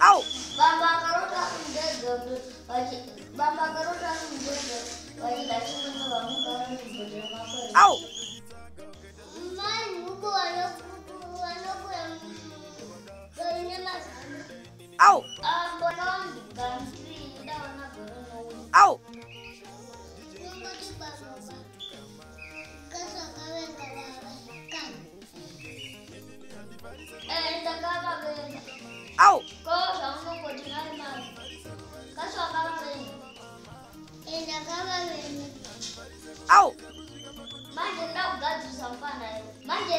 Au! Mama garota mdogo. Au! Au! Au! sopan lah. Manja.